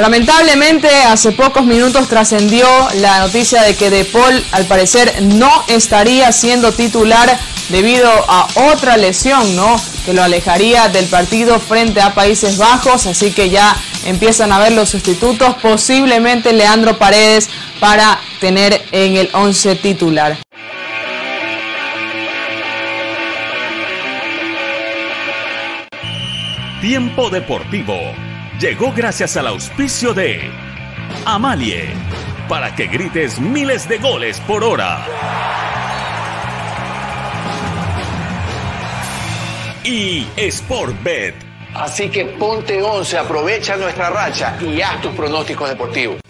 Lamentablemente, hace pocos minutos trascendió la noticia de que De Paul, al parecer, no estaría siendo titular debido a otra lesión, ¿no? Que lo alejaría del partido frente a Países Bajos, así que ya empiezan a ver los sustitutos, posiblemente Leandro Paredes para tener en el 11 titular. Tiempo Deportivo llegó gracias al auspicio de Amalie, para que grites miles de goles por hora. Y Sportbet. Así que ponte 11, aprovecha nuestra racha y haz tus pronósticos deportivos.